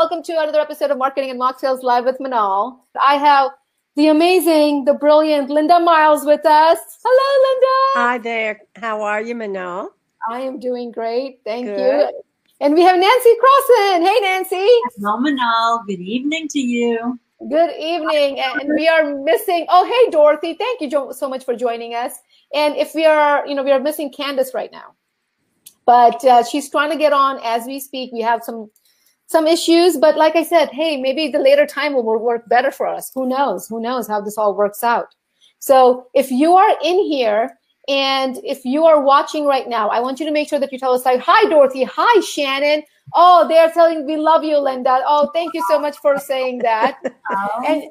Welcome to another episode of Marketing and Mocktails Live with Minal. I have the amazing, the brilliant Linda Miles with us. Hello, Linda. Hi there. How are you, Minal? I am doing great. Thank Good. you. And we have Nancy Crossin. Hey, Nancy. Hello, Minal. Good evening to you. Good evening. And we are missing, oh, hey, Dorothy. Thank you so much for joining us. And if we are, you know, we are missing Candace right now. But uh, she's trying to get on as we speak. We have some some issues, but like I said, hey, maybe the later time will work better for us. Who knows? Who knows how this all works out? So if you are in here and if you are watching right now, I want you to make sure that you tell us like, hi, Dorothy. Hi, Shannon. Oh, they're telling we love you, Linda. Oh, thank you so much for saying that. and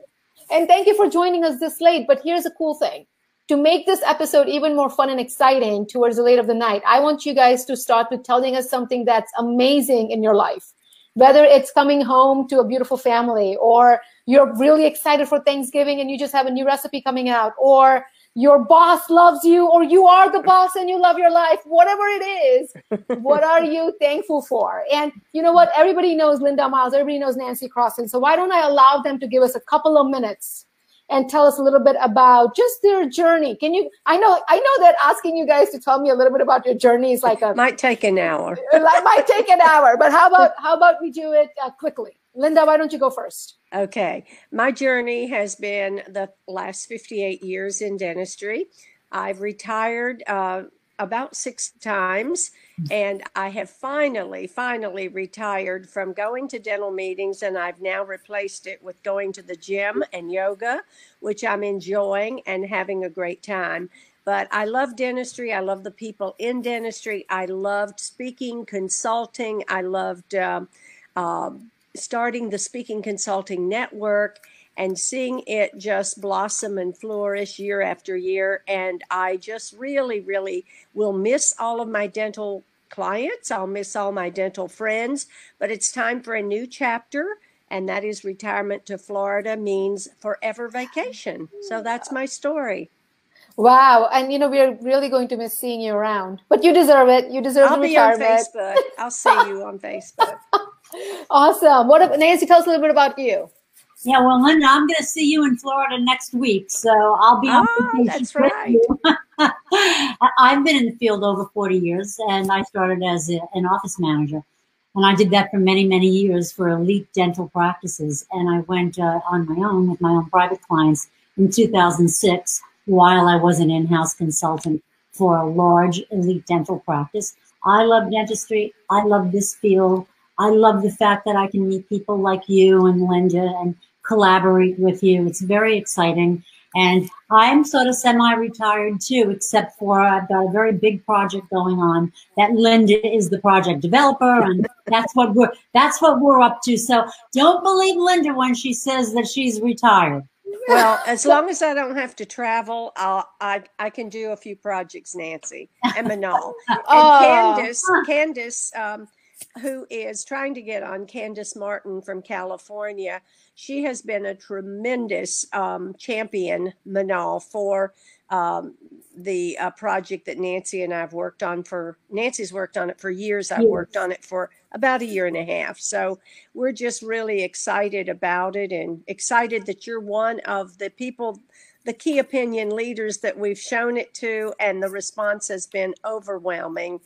and thank you for joining us this late. But here's a cool thing. To make this episode even more fun and exciting towards the late of the night, I want you guys to start with telling us something that's amazing in your life whether it's coming home to a beautiful family or you're really excited for Thanksgiving and you just have a new recipe coming out or your boss loves you or you are the boss and you love your life whatever it is what are you thankful for? And you know what? Everybody knows linda miles. Everybody knows nancy crossin. So why don't i allow them to give us a couple of minutes and tell us a little bit about just their journey. Can you? I know, I know that asking you guys to tell me a little bit about your journey is like a might take an hour. It might take an hour, but how about how about we do it uh, quickly? Linda, why don't you go first? Okay, my journey has been the last fifty-eight years in dentistry. I've retired uh, about six times. And I have finally, finally retired from going to dental meetings, and I've now replaced it with going to the gym and yoga, which I'm enjoying and having a great time. But I love dentistry. I love the people in dentistry. I loved speaking, consulting. I loved uh, uh, starting the Speaking Consulting Network and seeing it just blossom and flourish year after year. And I just really, really will miss all of my dental clients. I'll miss all my dental friends, but it's time for a new chapter. And that is retirement to Florida means forever vacation. So that's my story. Wow. And you know, we're really going to miss seeing you around. But you deserve it. You deserve I'll the retirement. I'll be on Facebook. I'll see you on Facebook. awesome. What Nancy, tell us a little bit about you. Yeah, well, Linda, I'm going to see you in Florida next week, so I'll be on oh, That's right. I've been in the field over 40 years, and I started as a, an office manager, and I did that for many, many years for elite dental practices. And I went uh, on my own with my own private clients in 2006, while I was an in-house consultant for a large elite dental practice. I love dentistry. I love this field. I love the fact that I can meet people like you and Linda and collaborate with you. It's very exciting. And I'm sort of semi-retired too, except for I've got a very big project going on that Linda is the project developer and that's what we're, that's what we're up to. So don't believe Linda when she says that she's retired. Well, as long as I don't have to travel, I'll, I I can do a few projects, Nancy and Minal. And oh. Candace, Candace, um, who is trying to get on, Candace Martin from California. She has been a tremendous um, champion, Minal, for um, the uh, project that Nancy and I've worked on for. Nancy's worked on it for years. I've yes. worked on it for about a year and a half. So we're just really excited about it and excited that you're one of the people the key opinion leaders that we've shown it to, and the response has been overwhelming.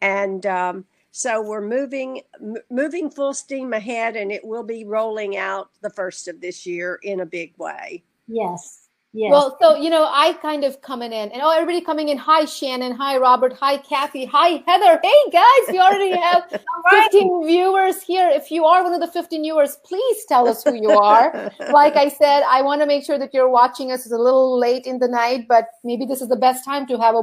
And um, so we're moving moving full steam ahead, and it will be rolling out the first of this year in a big way. Yes. Yes. Well, so you know, I kind of coming in, and oh, everybody coming in. Hi, Shannon. Hi, Robert. Hi, Kathy. Hi, Heather. Hey, guys, we already have 15 viewers here. If you are one of the 15 viewers, please tell us who you are. like I said, I want to make sure that you're watching us. It's a little late in the night, but maybe this is the best time to have a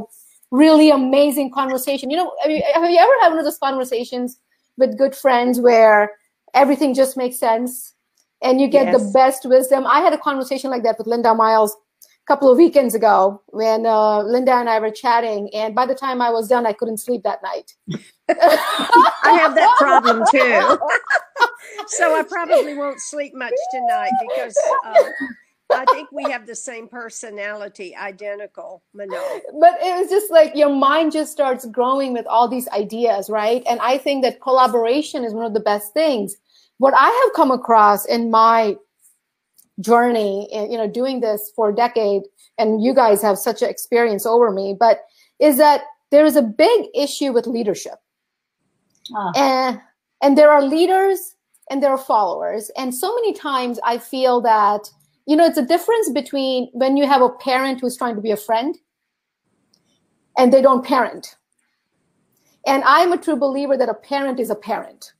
really amazing conversation. You know, have you, have you ever had one of those conversations with good friends where everything just makes sense and you get yes. the best wisdom? I had a conversation like that with Linda Miles a couple of weekends ago when uh, Linda and I were chatting, and by the time I was done, I couldn't sleep that night. I have that problem too. so I probably won't sleep much tonight because. Uh, I think we have the same personality, identical, Minal. But it was just like your mind just starts growing with all these ideas, right? And I think that collaboration is one of the best things what I have come across in my journey, eh, you know, doing this for a decade, and you guys have such an experience over me, but is that there is a big issue with leadership. Oh. And, and there are leaders and there are followers. And so many times I feel that, you know, it's a difference between when you have a parent who's trying to be a friend and they don't parent. And I'm a true believer that a parent is a parent.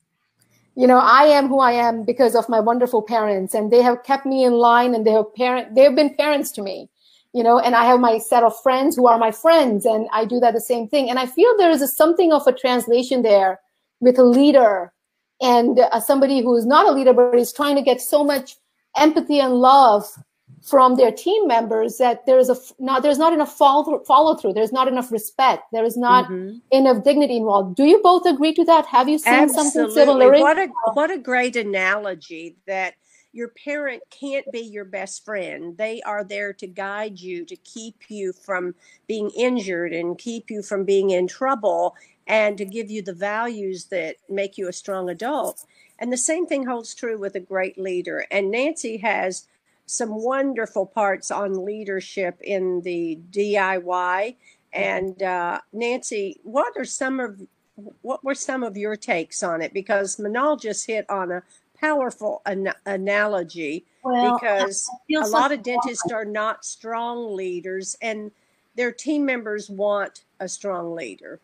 You know, I am who I am because of my wonderful parents, and they have kept me in line, and they have parent. They have been parents to me, you know. And I have my set of friends who are my friends, and I do that the same thing. And I feel there is a, something of a translation there with a leader and uh, somebody who is not a leader but is trying to get so much empathy and love from their team members that there is a not there's not enough follow, follow through. There's not enough respect. There is not mm-hmm. enough dignity involved. Do you both agree to that? Have you seen Absolutely. something similar what a what a great analogy that your parent can't be your best friend. They are there to guide you to keep you from being injured and keep you from being in trouble and to give you the values that make you a strong adult and the same thing holds true with a great leader and nancy has some wonderful parts on leadership in the DIY. And uh, Nancy, what are some of what were some of your takes on it? Because Minal just hit on a powerful an- analogy. Well, because a lot of dentists are not strong leaders, and their team members want a strong leader.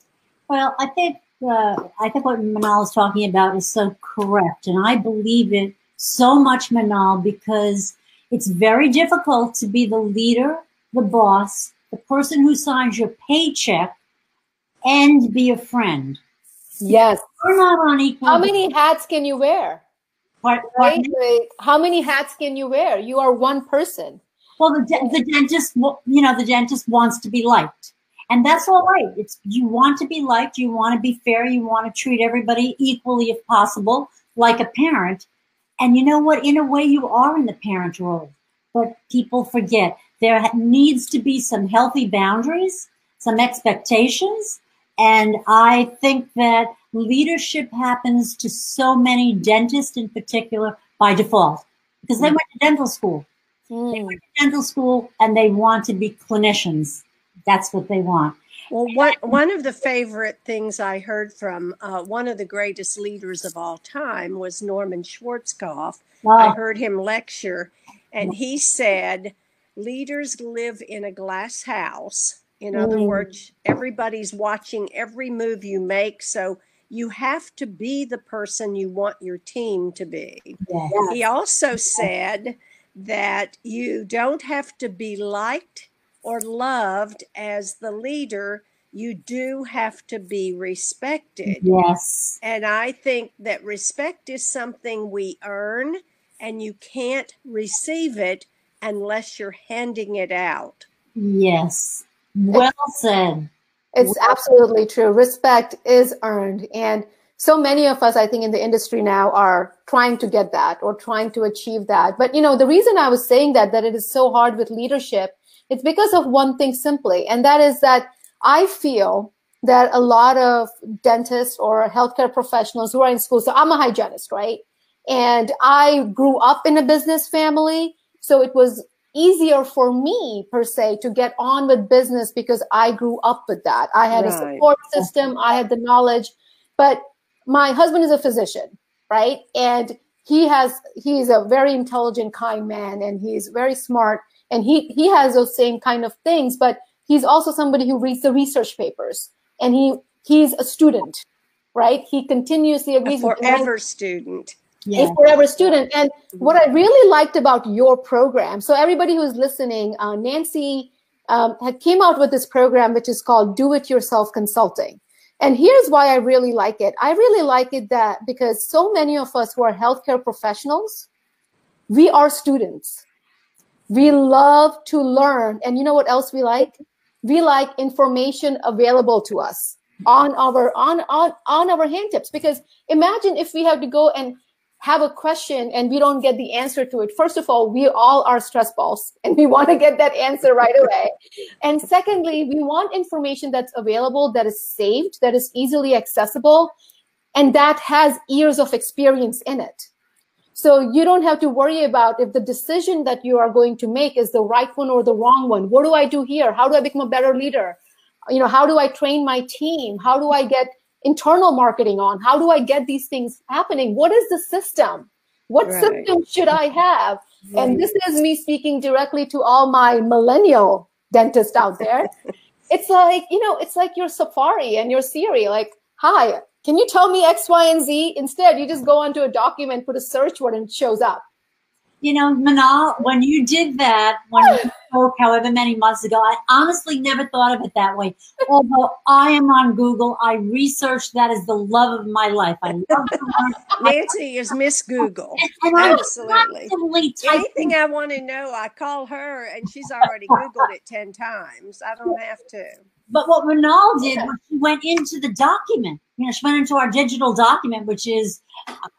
Well, I think uh, I think what Minal is talking about is so correct, and I believe it so much, Minal, because it's very difficult to be the leader, the boss, the person who signs your paycheck, and be a friend. Yes. We're not on equal. How many hats can you wear? Part, part right? How many hats can you wear? You are one person. Well, the, the dentist, you know, the dentist wants to be liked. And that's all right. It's you want to be liked, you want to be fair, you want to treat everybody equally if possible, like a parent. And you know what? In a way, you are in the parent role, but people forget there needs to be some healthy boundaries, some expectations. And I think that leadership happens to so many dentists in particular by default because they mm. went to dental school. Mm. They went to dental school and they want to be clinicians. That's what they want. Well, one, one of the favorite things I heard from uh, one of the greatest leaders of all time was Norman Schwarzkopf. Wow. I heard him lecture, and he said, Leaders live in a glass house. In other mm. words, everybody's watching every move you make. So you have to be the person you want your team to be. Yes. He also said that you don't have to be liked or loved as the leader, you do have to be respected. Yes. And I think that respect is something we earn, and you can't receive it unless you're handing it out. Yes. Well said. It's absolutely true. Respect is earned. And so many of us, I think, in the industry now are trying to get that or trying to achieve that. But, you know, the reason I was saying that, that it is so hard with leadership it's because of one thing simply, and that is that I feel that a lot of dentists or healthcare professionals who are in school, so I'm a hygienist, right? And I grew up in a business family. So it was easier for me per se to get on with business because I grew up with that. I had right. a support system, I had the knowledge, but my husband is a physician, right? And he has he's a very intelligent kind man and he's very smart and he he has those same kind of things but he's also somebody who reads the research papers. And he he's a student right? He continuously agrees a forever with student. Yeah. a forever student. And what i really liked about your program so everybody who's listening uh, nancy um, had came out with this program which is called do it yourself consulting. And here's why i really like it. I really like it that because so many of us who are healthcare professionals we are students we love to learn. And you know what else we like? We like information available to us on our on on on our hand tips because imagine if we have to go and have a question and we don't get the answer to it first of all we all are stress balls and we want to get that answer right away and secondly we want information that's available that is saved that is easily accessible and that has years of experience in it So you don't have to worry about if the decision that you are going to make is the right one or the wrong one. What do I do here? How do I become a better leader? You know, how do I train my team? How do I get internal marketing on? How do I get these things happening? What is the system? What right. system should I have? Right. And this is me speaking directly to all my millennial dentists out there. it's like, you know, it's like your Safari and your Siri, like, hi, can you tell me X, Y, and Z? Instead, you just go onto a document, put a search word, and it shows up you know, Minal, when you did that, when you spoke however many months ago, I honestly never thought of it that way. Although I am on Google, I research that as the love of my life. I love Nancy is Miss Google. And, and Absolutely. Anything I want to know, I call her, and she's already Googled it 10 times. I don't have to. But what Minal did was she went into the document. You know, she went into our digital document, which is,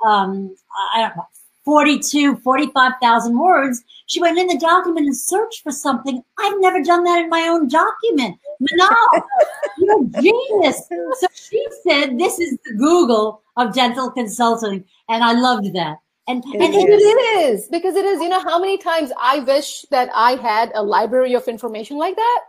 um, I don't know, 42, 45,000 words. She went in the document and searched for something. I've never done that in my own document. Minal, you're a genius. So she said, this is the Google of dental consulting. And I loved that. And, it and is. it is because it is, you know, how many times I wish that I had a library of information like that.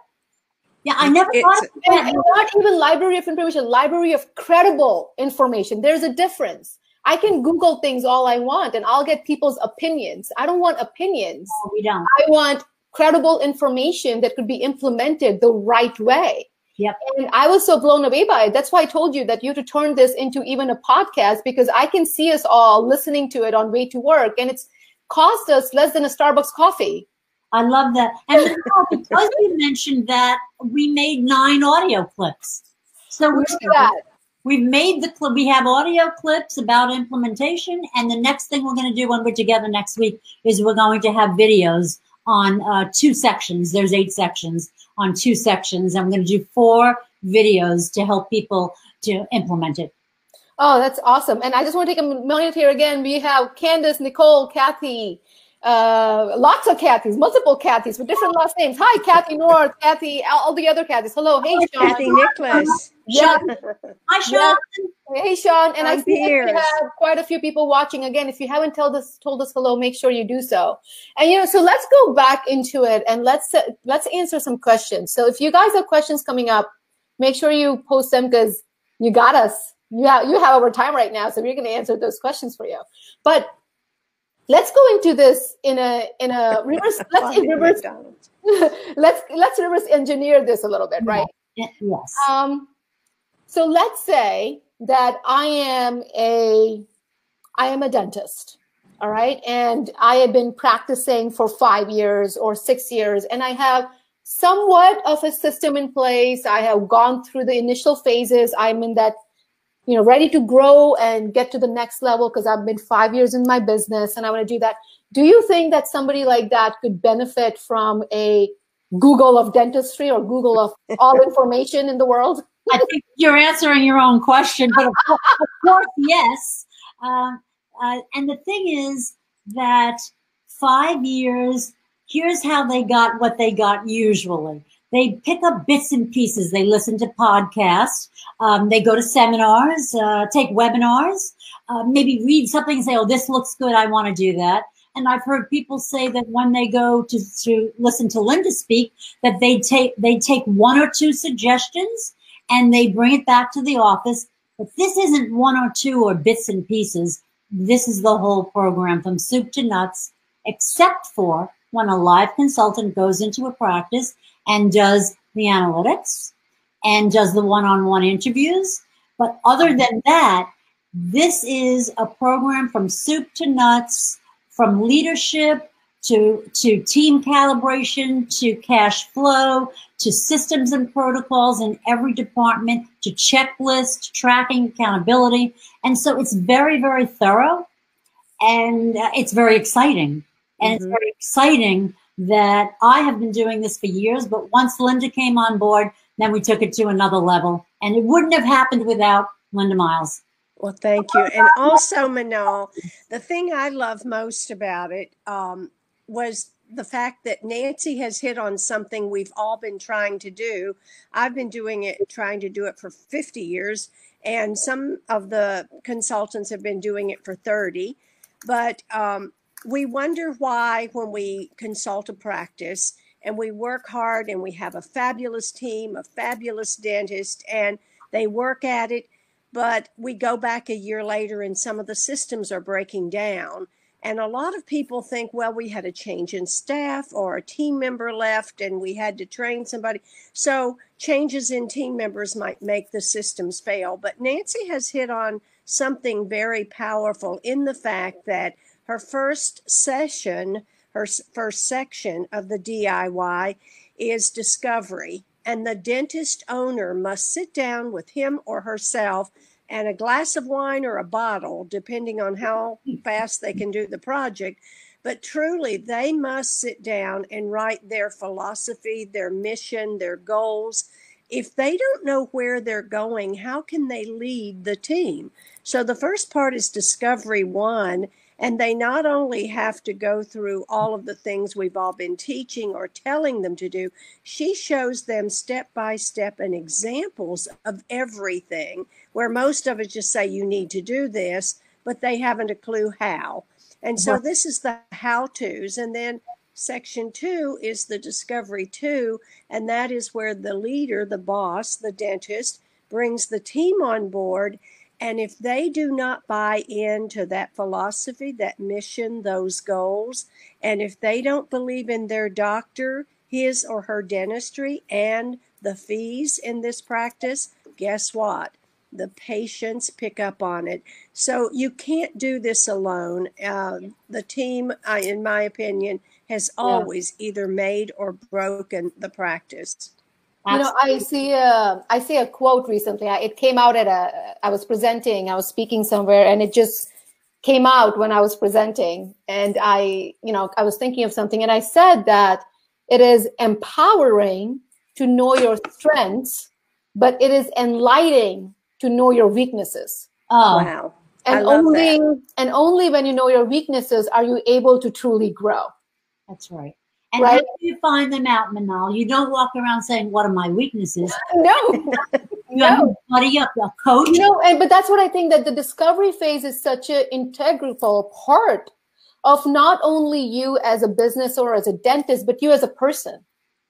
Yeah, I never it's, thought of that. Not even library of information, library of credible information. There's a difference. I can Google things all I want and I'll get people's opinions. I don't want opinions. No, we don't. I want credible information that could be implemented the right way. Yep. And I was so blown away by it. That's why I told you that you have to turn this into even a podcast because I can see us all listening to it on way to work and it's cost us less than a Starbucks coffee. I love that. And because you mentioned that, we made nine audio clips. So we that. We've made the clip. We have audio clips about implementation, and the next thing we're going to do when we're together next week is we're going to have videos on uh, two sections. There's eight sections on two sections. I'm going to do four videos to help people to implement it. Oh, that's awesome! And I just want to take a minute here again. We have Candace, Nicole, Kathy, uh, lots of Kathys, multiple Kathys with different last names. Hi, Kathy North, Kathy, all the other Kathys. Hello, hey, Sean. Kathy Nicholas. Yeah. Hi, Sean. Yeah. Hey, Sean. And I'm I see we have quite a few people watching. Again, if you haven't told us told us hello, make sure you do so. And you know, so let's go back into it and let's uh, let's answer some questions. So if you guys have questions coming up, make sure you post them because you got us. You have you have our time right now, so we're going to answer those questions for you. But let's go into this in a in a reverse let's reverse let's let's reverse engineer this a little bit right? Yes. Um so let's say that i am a i am a dentist all right? And i have been practicing for five years or six years and i have somewhat of a system in place. I have gone through the initial phases. I'm in that you know, ready to grow and get to the next level because I've been five years in my business and I want to do that. Do you think that somebody like that could benefit from a Google of dentistry or Google of all information in the world? I think you're answering your own question, but of course, of course yes. Uh, uh, and the thing is that five years, here's how they got what they got usually. They pick up bits and pieces. They listen to podcasts. Um, they go to seminars, uh, take webinars, uh, maybe read something and say, oh, this looks good. I want to do that. And I've heard people say that when they go to, to listen to Linda speak, that they take, they take one or two suggestions and they bring it back to the office. But this isn't one or two or bits and pieces. This is the whole program from soup to nuts, except for when a live consultant goes into a practice and does the analytics and does the one-on-one interviews. But other than that, this is a program from soup to nuts, from leadership to, to team calibration, to cash flow, to systems and protocols in every department, to checklist, tracking, accountability. And so it's very, very thorough and uh, it's very exciting. And mm-hmm. it's very exciting that I have been doing this for years, but once Linda came on board, then we took it to another level. And it wouldn't have happened without Linda Miles. Well, thank you. And also, Minal, the thing I love most about it um, was the fact that Nancy has hit on something we've all been trying to do. I've been doing it, trying to do it for 50 years, and some of the consultants have been doing it for 30. but um, we wonder why when we consult a practice and we work hard and we have a fabulous team, a fabulous dentist, and they work at it, but we go back a year later and some of the systems are breaking down. And a lot of people think, well, we had a change in staff or a team member left and we had to train somebody. So changes in team members might make the systems fail. But Nancy has hit on something very powerful in the fact that her first session, her first section of the DIY is discovery. And the dentist owner must sit down with him or herself and a glass of wine or a bottle, depending on how fast they can do the project. But truly, they must sit down and write their philosophy, their mission, their goals. If they don't know where they're going, how can they lead the team? So the first part is discovery one. And they not only have to go through all of the things we've all been teaching or telling them to do, she shows them step by step and examples of everything, where most of us just say, you need to do this, but they haven't a clue how. And so this is the how to's. And then section two is the discovery two. And that is where the leader, the boss, the dentist, brings the team on board and if they do not buy into that philosophy, that mission, those goals, and if they don't believe in their doctor, his or her dentistry, and the fees in this practice, guess what? The patients pick up on it. So you can't do this alone. Uh, the team, uh, in my opinion, has always yeah. either made or broken the practice. You know, I see a I see a quote recently. It came out at a I was presenting, I was speaking somewhere, and it just came out when I was presenting. And I, you know, I was thinking of something, and I said that it is empowering to know your strengths, but it is enlightening to know your weaknesses. Oh wow. And only that. and only when you know your weaknesses are you able to truly grow. That's right. And right? how do you find them out, Minal? You don't walk around saying, "What are my weaknesses?" No, no. Buddy up, a coach. You know, and but that's what I think that the discovery phase is such an integral part of not only you as a business or as a dentist, but you as a person.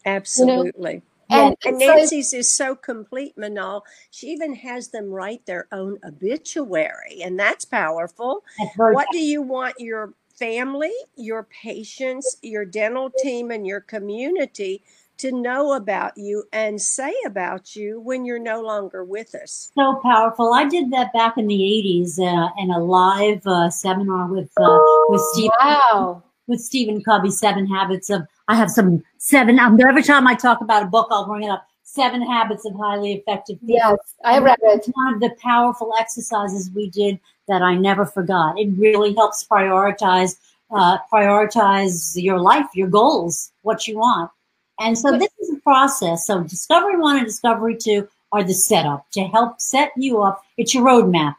Absolutely. You know? And, and Nancy's so, is so complete, Minal. She even has them write their own obituary, and that's powerful. What do you want your family, your patients, your dental team, and your community to know about you and say about you when you're no longer with us. So powerful. I did that back in the 80s uh, in a live uh, seminar with uh, with Steve. Wow. With Stephen Covey, Seven Habits of. I have some seven. Um, every time I talk about a book, I'll bring it up. Seven Habits of Highly Effective People. Yes, I read it. One of the powerful exercises we did that I never forgot. It really helps prioritize uh, prioritize your life, your goals, what you want. And so this is a process. So discovery one and discovery two are the setup to help set you up. It's your roadmap,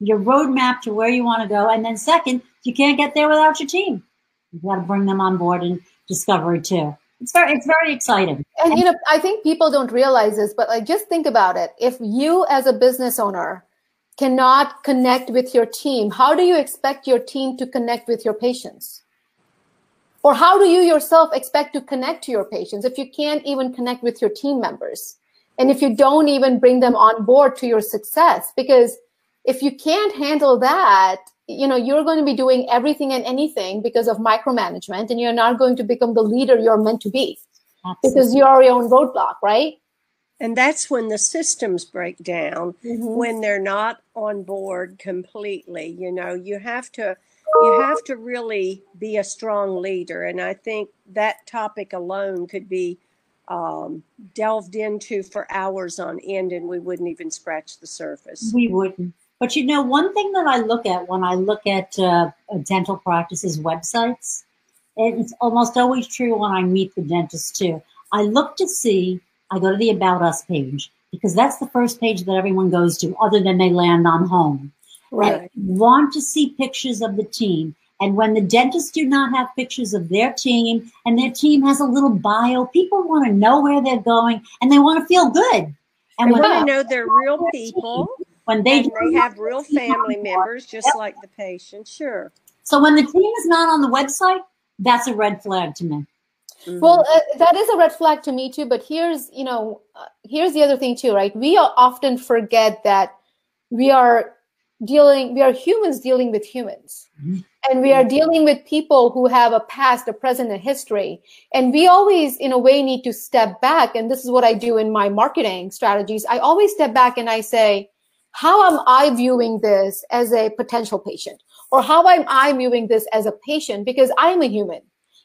your roadmap to where you want to go. And then second, you can't get there without your team. You've got to bring them on board in discovery two. It's very, it's very exciting. And you know, I think people don't realize this, but like just think about it. If you as a business owner cannot connect with your team, how do you expect your team to connect with your patients? Or how do you yourself expect to connect to your patients if you can't even connect with your team members? And if you don't even bring them on board to your success? Because if you can't handle that, you know, you're going to be doing everything and anything because of micromanagement and you're not going to become the leader you're meant to be Absolutely. because you're your own roadblock, right? And that's when the systems break down, mm-hmm. when they're not on board completely. You know, you have to you have to really be a strong leader. And I think that topic alone could be um, delved into for hours on end, and we wouldn't even scratch the surface. We wouldn't. But you know, one thing that I look at when I look at uh, dental practices websites, and it's almost always true when I meet the dentist too. I look to see I go to the About Us page because that's the first page that everyone goes to, other than they land on home. Right. want to see pictures of the team. And when the dentists do not have pictures of their team and their team has a little bio, people want to know where they're going and they want to feel good. And they want to know they're real people. When they, they have real family members, just like the patient, sure. So when the team is not on the website, that's a red flag to me. Mm-hmm. Well, uh, that is a red flag to me too. But here's, you know, uh, here's the other thing too, right? We often forget that we are dealing, we are humans dealing with humans. Mm-hmm. And we are dealing with people who have a past, a present, a history. And we always, in a way, need to step back. And this is what I do in my marketing strategies. I always step back and I say, how am I viewing this as a potential patient? Or how am I viewing this as a patient? Because I'm a human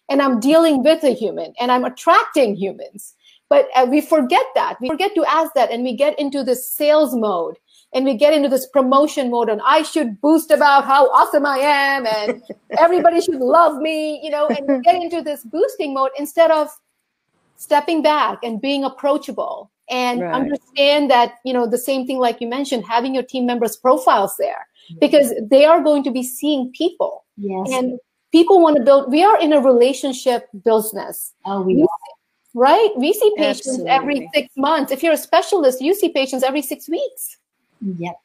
and I'm dealing with a human and I'm attracting humans. But uh, we forget that. We forget to ask that and we get into this sales mode and we get into this promotion mode and I should boost about how awesome I am and everybody should love me, you know, and we get into this boosting mode instead of stepping back and being approachable and right. understand that, you know, the same thing like you mentioned, having your team members profiles there because they are going to be seeing people. Yes. And people want to build we are in a relationship business. Oh we, we right? We see patients Absolutely. every six months. If you're a specialist you see patients every six weeks. Yep.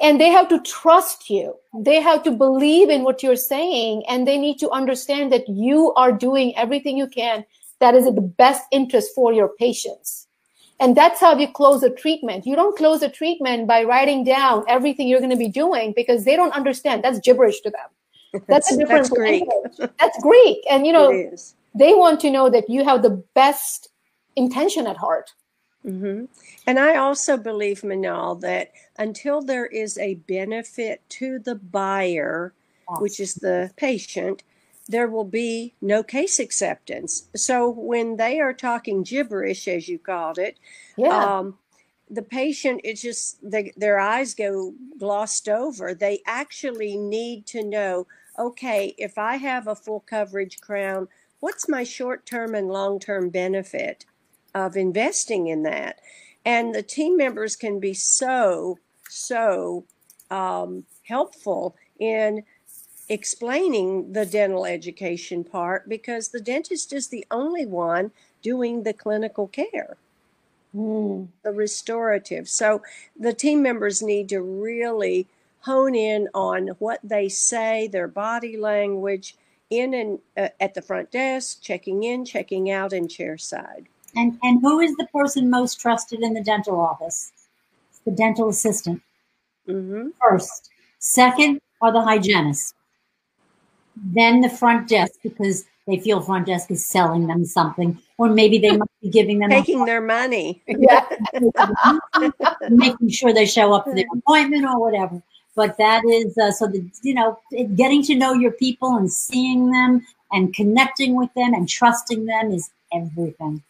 And they have to trust you. They have to believe in what you're saying and they need to understand that you are doing everything you can that is in the best interest for your patients. And that's how you close a treatment. You don't close a treatment by writing down everything you're going to be doing because they don't understand. That's gibberish to them that's a different That's Greek. That's Greek. And you know, they want to know that you have the best intention at heart. Mm-hmm. And I also believe, Minal, that until there is a benefit to the buyer, which is the patient, there will be no case acceptance. So when they are talking gibberish, as you called it, yeah. Um, the patient it's just they, their eyes go glossed over they actually need to know okay, if I have a full coverage crown, what's my short term and long term benefit of investing in that? And the team members can be so, so um, helpful in explaining the dental education part because the dentist is the only one doing the clinical care. Mm. The restorative. So the team members need to really hone in on what they say, their body language, in and uh, at the front desk, checking in, checking out, and chairside. And and who is the person most trusted in the dental office? It's the dental assistant. Mm-hmm. First, second are the hygienists. Then the front desk because they feel front desk is selling them something, or maybe they might be giving them taking their money, yeah. making sure they show up for their appointment or whatever but that is uh, so that you know getting to know your people and seeing them and connecting with them and trusting them is everything.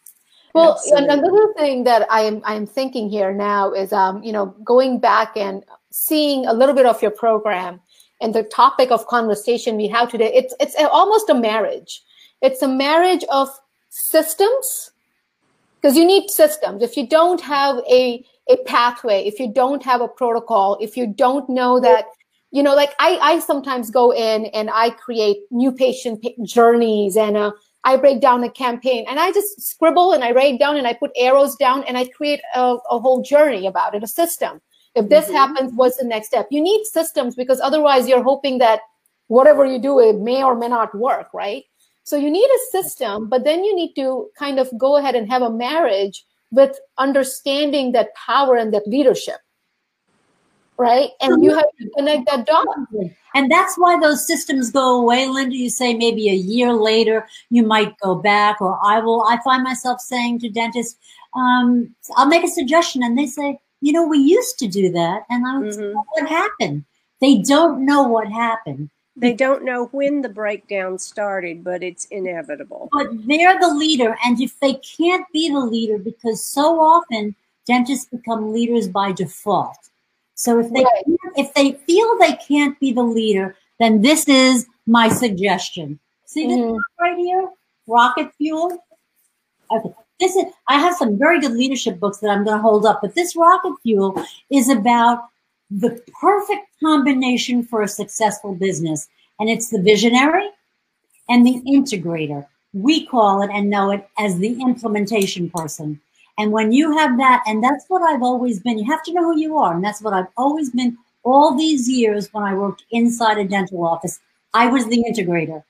Well Absolutely. another thing that i am i'm thinking here now is um you know going back and seeing a little bit of your program and the topic of conversation we have today it's it's almost a marriage. It's a marriage of systems because you need systems. If you don't have a a pathway, if you don't have a protocol, if you don't know that, you know, like I, I sometimes go in and I create new patient journeys and uh, I break down a campaign and I just scribble and I write down and I put arrows down and I create a, a whole journey about it, a system. If this mm-hmm. happens, what's the next step? You need systems because otherwise you're hoping that whatever you do, it may or may not work, right? So you need a system, but then you need to kind of go ahead and have a marriage with understanding that power and that leadership right? And you have to connect that dot and that's why those systems go away linda. You say maybe a year later you might go back or i will i find myself saying to dentists um, i'll make a suggestion. And they say you know we used to do that. And i was mm-hmm. what happened? They don't know what happened they don't know when the breakdown started, but it's inevitable. But they're the leader. And if they can't be the leader, because so often dentists become leaders by default. So if they right. if they feel they can't be the leader, then this is my suggestion. See this mm-hmm. right here? Rocket fuel. Okay. This is I have some very good leadership books that I'm going to hold up, but this rocket fuel is about the perfect combination for a successful business. And it's the visionary and the integrator. We call it and know it as the implementation person. And when you have that, and that's what I've always been, you have to know who you are. And that's what I've always been all these years when I worked inside a dental office I was the integrator.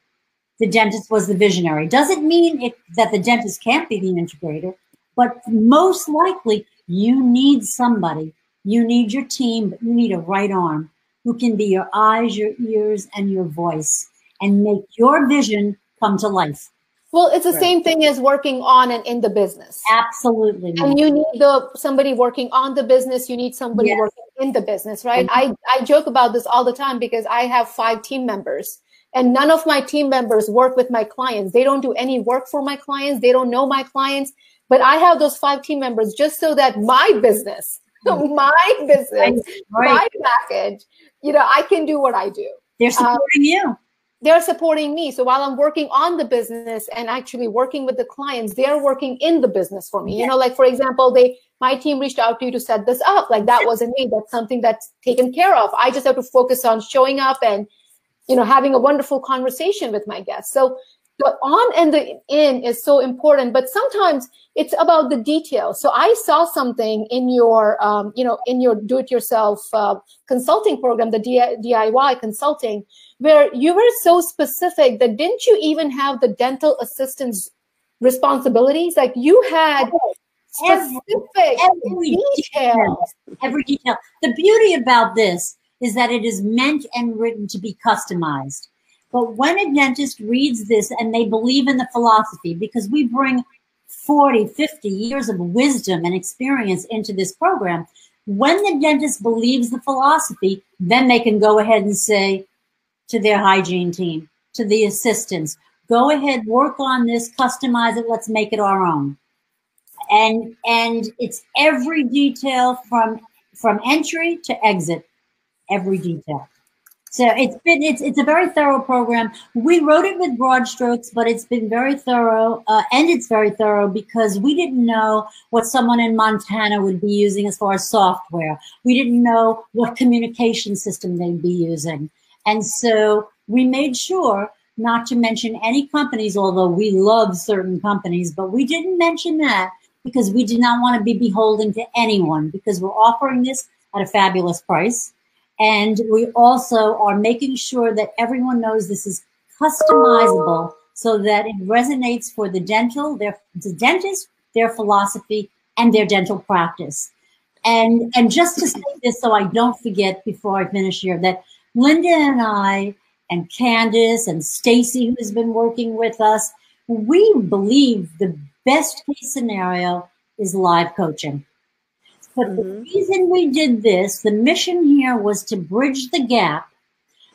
The dentist was the visionary. Doesn't mean it, that the dentist can't be the integrator, but most likely you need somebody. You need your team, but you need a right arm who can be your eyes, your ears, and your voice and make your vision come to life. Well, it's the right. same thing as working on and in the business. Absolutely. And you need the somebody working on the business, you need somebody yes. working in the business, right? Mm-hmm. I, I joke about this all the time because I have five team members and none of my team members work with my clients. They don't do any work for my clients. They don't know my clients, but I have those five team members just so that my business. My business, right. my package, you know, I can do what I do. They're supporting um, you they're supporting me. So while I'm working on the business and actually working with the clients, they're working in the business for me. Yeah. You know, like for example, they my team reached out to you to set this up. Like that wasn't me. That's something that's taken care of. I just have to focus on showing up and you know having a wonderful conversation with my guests. So the on and the in is so important, but sometimes it's about the details. So I saw something in your, um, you know, in your do-it-yourself uh, consulting program, the DIY consulting, where you were so specific that didn't you even have the dental assistant's responsibilities? Like you had specific every, every detail. Every detail. The beauty about this is that it is meant and written to be customized. But when a dentist reads this and they believe in the philosophy, because we bring 40, 50 years of wisdom and experience into this program, when the dentist believes the philosophy, then they can go ahead and say to their hygiene team, to the assistants, go ahead, work on this, customize it, let's make it our own. And and it's every detail from from entry to exit, every detail. So it's been it's it's a very thorough program. We wrote it with broad strokes, but it's been very thorough, uh, and it's very thorough because we didn't know what someone in Montana would be using as far as software. We didn't know what communication system they'd be using, and so we made sure not to mention any companies, although we love certain companies, but we didn't mention that because we did not want to be beholden to anyone because we're offering this at a fabulous price and we also are making sure that everyone knows this is customizable so that it resonates for the dental, their the dentist, their philosophy, and their dental practice. And and just to say this so I don't forget before I finish here, that Linda and I and Candace and Stacy, who has been working with us, we believe the best case scenario is live coaching. But mm-hmm. the reason we did this, the mission here was to bridge the gap.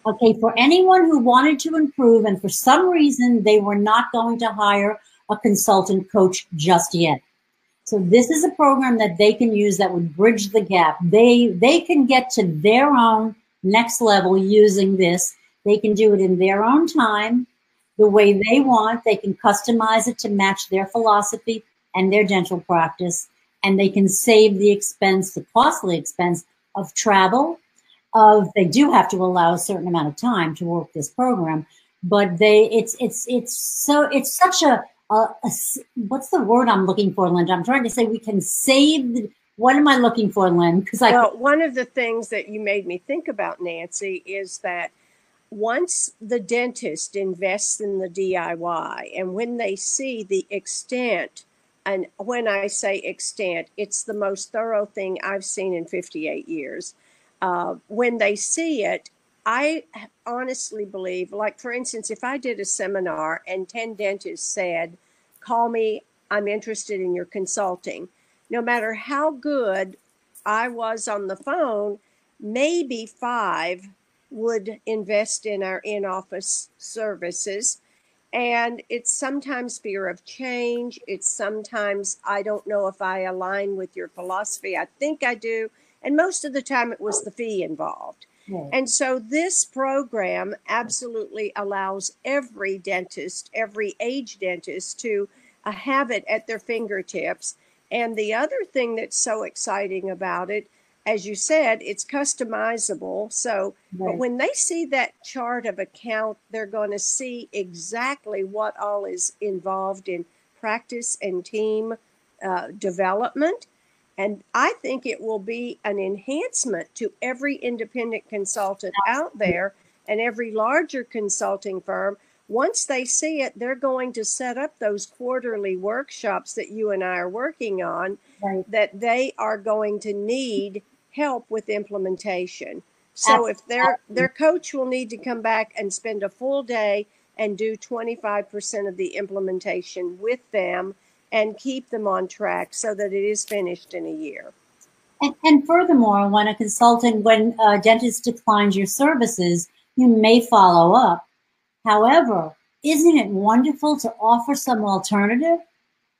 Okay, for anyone who wanted to improve and for some reason they were not going to hire a consultant coach just yet. So this is a program that they can use that would bridge the gap. They they can get to their own next level using this. They can do it in their own time, the way they want. They can customize it to match their philosophy and their dental practice and they can save the expense, the costly expense of travel. Of they do have to allow a certain amount of time to work this program, but they it's it's it's so it's such a, a, a what's the word I'm looking for, Linda? I'm trying to say we can save. The, what am I looking for, Lynn? Because I well, one of the things that you made me think about, Nancy, is that once the dentist invests in the DIY and when they see the extent and when I say extent, it's the most thorough thing I've seen in 58 years. Uh, when they see it, I honestly believe, like for instance, if I did a seminar and 10 dentists said, Call me, I'm interested in your consulting, no matter how good I was on the phone, maybe five would invest in our in office services and it's sometimes fear of change. It's sometimes, I don't know if I align with your philosophy. I think I do. And most of the time, it was the fee involved. And so, this program absolutely allows every dentist, every age dentist, to uh, have it at their fingertips. And the other thing that's so exciting about it as you said, it's customizable. So, right. but when they see that chart of account, they're going to see exactly what all is involved in practice and team uh, development. And I think it will be an enhancement to every independent consultant out there. And every larger consulting firm, once they see it, they're going to set up those quarterly workshops that you and I are working on Right. that they are going to need help with implementation. So if their their coach will need to come back and spend a full day and do 25% of the implementation with them and keep them on track so that it is finished in a year. And, and furthermore, when a consultant, when a dentist declines your services, you may follow up. However, isn't it wonderful to offer some alternative?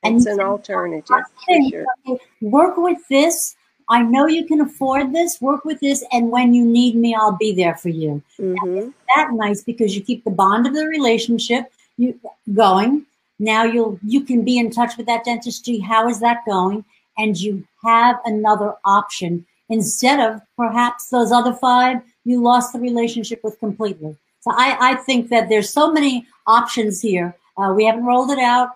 It's you an alternative sure. work with this. I know you can afford this. Work with this, and when you need me, I'll be there for you. hmm That nice because you keep the bond of the relationship you going. Now you'll you can be in touch with that dentistry. How is that going? And you have another option instead of perhaps those other five you lost the relationship with completely. So I, I think that there's so many options here. Uh, we haven't rolled it out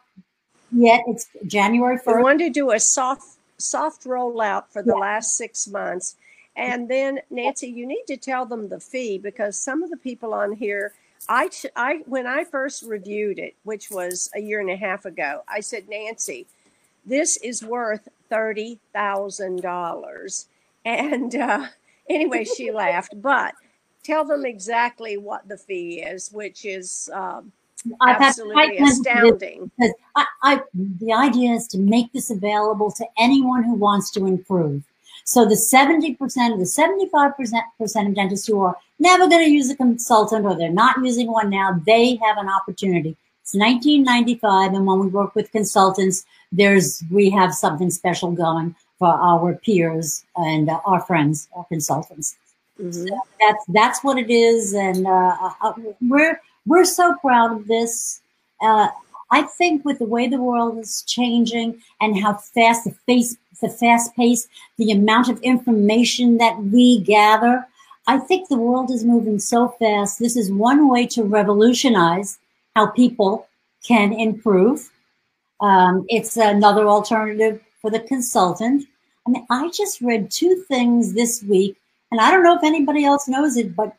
yet. It's January 1st. We 1st. want to do a soft soft rollout for the Yeah. last six months. And then Nancy, you need to tell them the fee because some of the people on here, I, I when I first reviewed it, which was a year and a half ago, I said, Nancy, this is worth thirty thousand dollars. And uh, anyway, she laughed. But tell them exactly what the fee is, which is um, I've absolutely tight plans to do this astounding. because I, I, the idea is to make this available to anyone who wants to improve. So the 70% the 75% of dentists who are never going to use a consultant or they're not using one now, they have an opportunity. It's 1995, and when we work with consultants, there's we have something special going for our peers and uh, our friends, our consultants Mhm. that's that's what it is, and uh, uh, we're we're so proud of this. Uh, I think with the way the world is changing and how fast the face, the fast pace, the amount of information that we gather, I think the world is moving so fast. This is one way to revolutionize how people can improve. Um, it's another alternative for the consultant. I mean, I just read two things this week and I don't know if anybody else knows it, but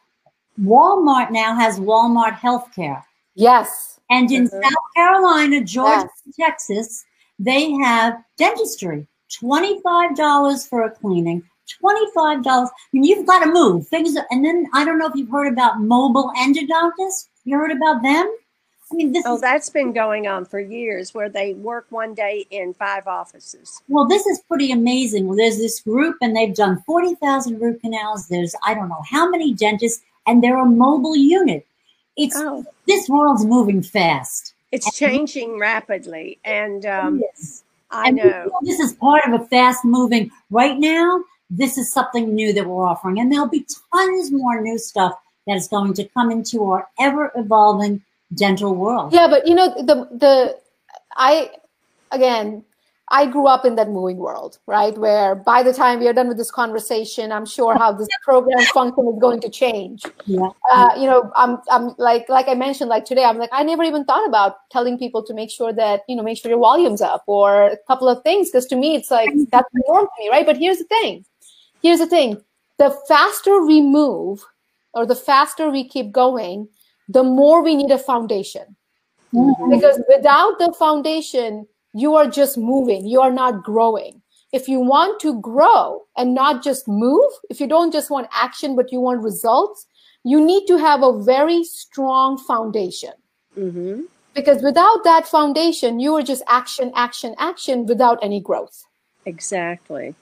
Walmart now has Walmart Healthcare. Yes. And in Mhm. South Carolina, Georgia, Texas, they have dentistry. $25 for a cleaning. $25. I mean, you've got to move. Things are, and then I don't know if you've heard about mobile endodontists. You heard about them? I mean, this Oh, is that's been going on for years where they work one day in five offices. Well, this is pretty amazing. Well, there's this group, and they've done 40,000 root canals. There's, I don't know how many dentists, and they're a mobile unit. It's Oh, this world's moving fast. it's changing rapidly. And um, Yes. I and know. this is part of a fast moving. Right now, this is something new that we're offering, and there'll be tons more new stuff that is going to come into our ever evolving dental world. Yeah, but you know the the I again I grew up in that moving world, right? Where by the time we are done with this conversation, I'm sure how this program function is going to change. Yeah. Uh, you know, I'm I'm like like I mentioned, like today, I'm like I never even thought about telling people to make sure that you know make sure your volume's up or a couple of things because to me it's like that's the norm to me, right? But here's the thing, here's the thing: the faster we move, or the faster we keep going, the more we need a foundation Mhm. because without the foundation you are just moving. You are not growing. If you want to grow and not just move if you don't just want action but you want results you need to have a very strong foundation. Hmm because without that foundation you are just action action action without any growth. Exactly.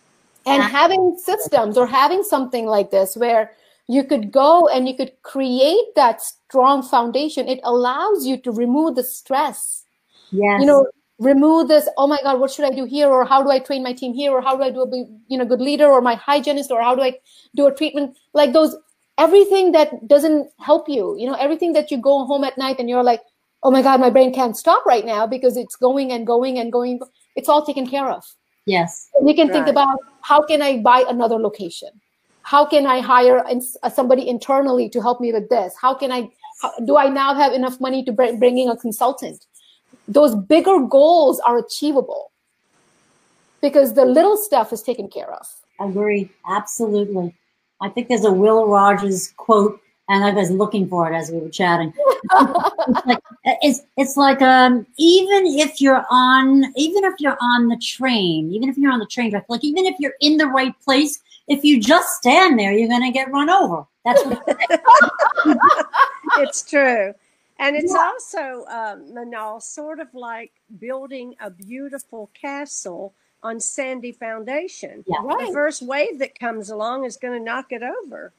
and having systems or having something like this where you could go and you could create that strong foundation it allows you to remove the stress. Yes. you know remove this oh my god what should i do here? Or how do i train my team here? Or how do i do a you know good leader or my hygienist? Or how do i do a treatment? Like those everything that doesn't help you you know everything that you go home at night and you're like oh my god my brain can't stop right now because it's going and going and going. It's all taken care of. Yes. you can think about how can i buy another location? How can i hire somebody internally to help me with this? How can i do i now have enough money to bring, bring in a consultant those bigger goals are achievable because the little stuff is taken care of Agree. Absolutely. I think there's a Will Rogers quote, and I was looking for it as we were chatting. it's like it's it's like um even if you're on even if you're on the train, even if you're on the train track, like even if you're in the right place, if you just stand there, you're gonna get run over. That's what it's true. And it's yeah. also, um, Minal, sort of like building a beautiful castle on sandy foundation. Yeah. Right. The first wave that comes along is going to knock it over.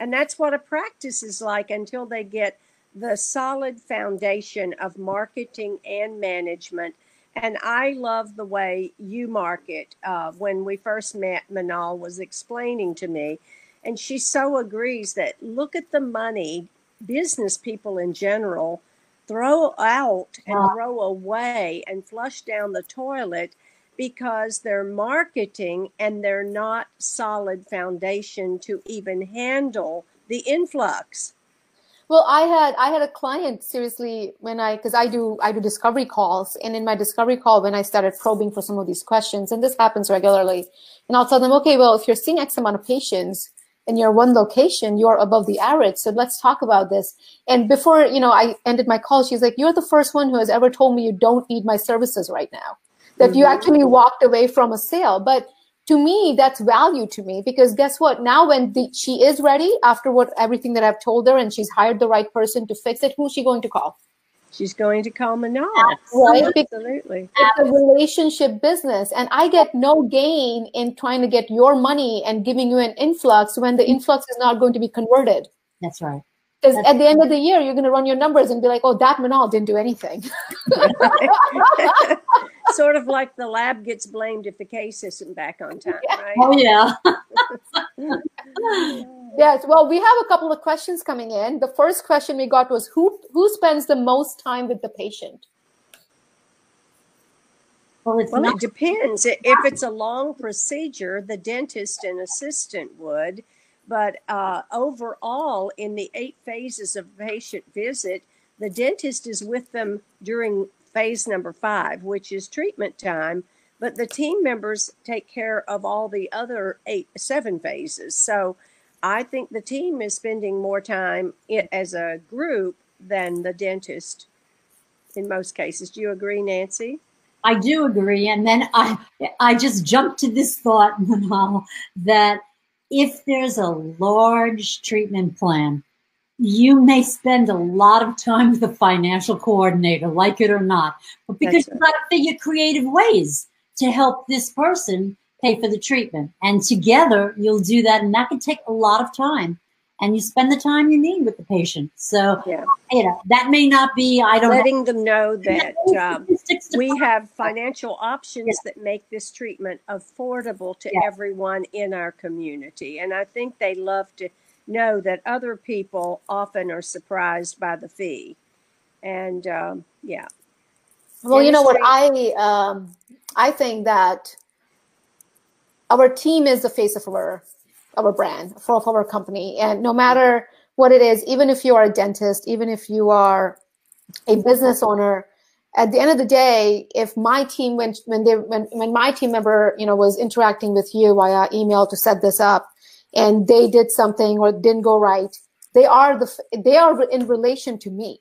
And that's what a practice is like until they get the solid foundation of marketing and management. And I love the way you market. Uh, when we first met, Minal was explaining to me, and she so agrees that look at the money business people in general throw out and throw away and flush down the toilet because they're marketing and they're not solid foundation to even handle the influx. Well i had i had a client seriously when i because i do i do discovery calls. And in my discovery call when i started probing for some of these questions and this happens regularly and i'll tell them okay well if you're seeing x amount of patients in your one location, you're above the average. So let's talk about this. And before, you know, I ended my call, she's like, you're the first one who has ever told me you don't need my services right now, that mm-hmm. you actually walked away from a sale. But to me, that's value to me because guess what? Now when the, she is ready after what everything that I've told her and she's hired the right person to fix it, who's she going to call? She's going to call Minal. Right? Absolutely. It's a relationship business. And I get no gain in trying to get your money and giving you an influx when the influx is not going to be converted. That's right. Because at the end of the year, you're going to run your numbers and be like, oh, that Minal didn't do anything. sort of like the lab gets blamed if the case isn't back on time, right? Oh, yeah. yes. Well, we have a couple of questions coming in. The first question we got was who who spends the most time with the patient? Well, well not- it depends. If it's a long procedure, the dentist and assistant would. But uh, overall, in the eight phases of patient visit, the dentist is with them during phase number five, which is treatment time. But the team members take care of all the other eight, seven phases. So I think the team is spending more time as a group than the dentist in most cases. Do you agree, Nancy? I do agree. And then I, I just jumped to this thought, Minal, that if there's a large treatment plan, you may spend a lot of time with a financial coordinator, like it or not, but because you've got to figure creative ways to help this person pay for the treatment. And together you'll do that. And that can take a lot of time. And you spend the time you need with the patient. So, yeah. you know, that may not be, I don't Letting know. them know that um, we have financial options yeah. that make this treatment affordable to yeah. everyone in our community. And I think they love to know that other people often are surprised by the fee. And um, yeah. Well, you know what I um, I think that our team is the face of our our brand for of our company, and no matter what it is, even if you are a dentist, even if you are a business owner, at the end of the day, if my team went when they when, when my team member you know was interacting with you via email to set this up, and they did something or didn't go right, they are the they are in relation to me.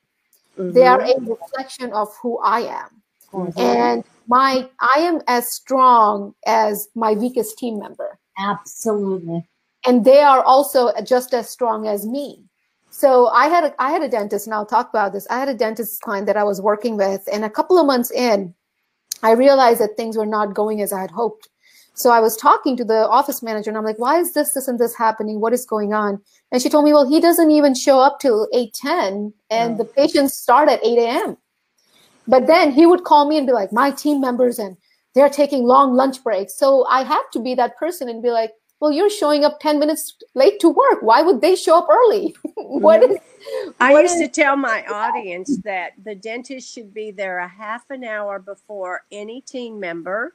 Mm-hmm. They are a reflection of who I am, mm-hmm. and my I am as strong as my weakest team member. Absolutely. And they are also just as strong as me. So I had a I had a dentist, and I'll talk about this. I had a dentist client that I was working with, and a couple of months in, I realized that things were not going as I had hoped. So I was talking to the office manager, and I'm like, "Why is this, this, and this happening? What is going on?" And she told me, "Well, he doesn't even show up till eight ten, and oh. the patients start at eight a.m." But then he would call me and be like, my team members and they're taking long lunch breaks. So I have to be that person and be like, well, you're showing up 10 minutes late to work. Why would they show up early? what is, mm-hmm. is, I used is- to tell my audience that the dentist should be there a half an hour before any team member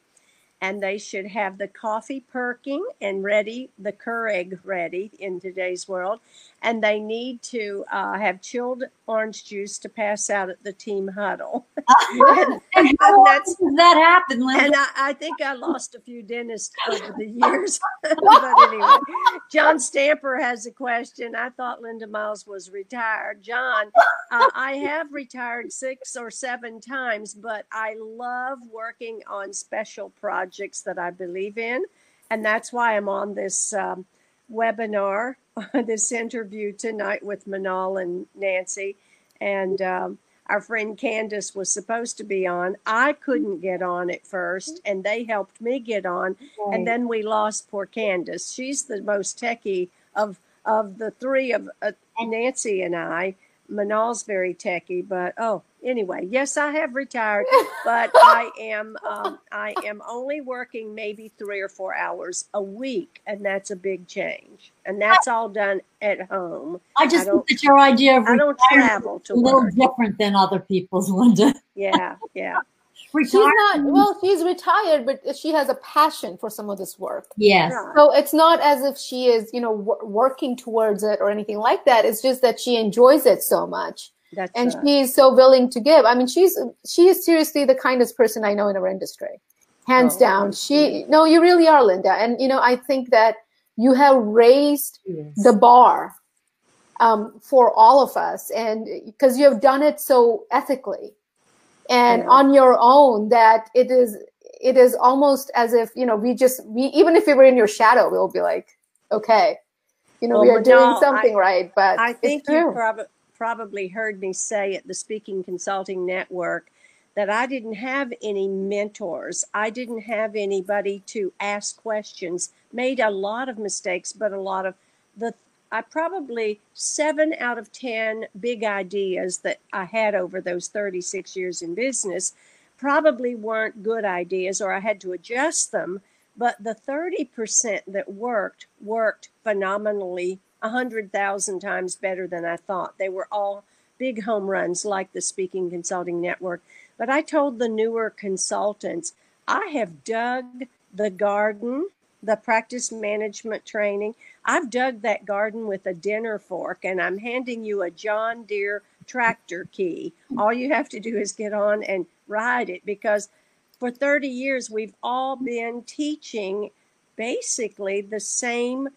and they should have the coffee perking and ready, the Keurig ready in today's world, and they need to uh, have chilled orange juice to pass out at the team huddle. and, and how does that happen, Linda? And I, I, think I lost a few dentists over the years. but anyway, John Stamper has a question. I thought Linda Miles was retired. John, uh, I have retired six or seven times, but I love working on special projects that I believe in. And that's why I'm on this um, webinar, this interview tonight with Minal and Nancy. And um, our friend Candace was supposed to be on. I couldn't get on at first, and they helped me get on. Right. And then we lost poor Candace. She's the most techie of of the three of uh, Nancy and I. Minal's very techie, but oh, anyway, yes, I have retired, but I am um, I am only working maybe three or four hours a week, and that's a big change. And that's all done at home. I just I think that your idea of I don't travel to a little work. different than other people's, Linda. Yeah, yeah. She's not well. She's retired, but she has a passion for some of this work. Yes. So it's not as if she is, you know, working towards it or anything like that. It's just that she enjoys it so much that's and uh, she is so willing to give. I mean, she's she is seriously the kindest person I know in our industry, hands oh, down. She no, you really are, Linda. And you know, I think that you have raised yes. the bar um, for all of us, and because you have done it so ethically and on your own, that it is it is almost as if you know we just we even if we were in your shadow, we'll be like, okay, you know, well, we are doing no, something I, right. But I think you probably probably heard me say at the Speaking Consulting Network that I didn't have any mentors. I didn't have anybody to ask questions. Made a lot of mistakes, but a lot of the I probably seven out of 10 big ideas that I had over those 36 years in business probably weren't good ideas or I had to adjust them. But the 30% that worked, worked phenomenally a hundred thousand times better than I thought. They were all big home runs like the Speaking Consulting Network. But I told the newer consultants, I have dug the garden, the practice management training. I've dug that garden with a dinner fork and I'm handing you a John Deere tractor key. All you have to do is get on and ride it because for 30 years we've all been teaching basically the same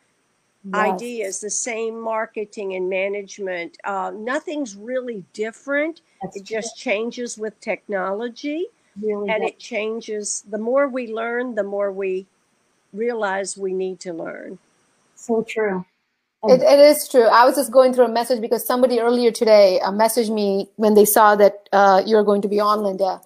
yes. ideas, the same marketing and management. Uh, nothing's really different. That's it just changes with technology. Really and does. it changes. The more we learn, the more we realize we need to learn. So true. It, it is true. I was just going through a message because somebody earlier today uh, messaged me when they saw that uh, you're going to be on, Linda.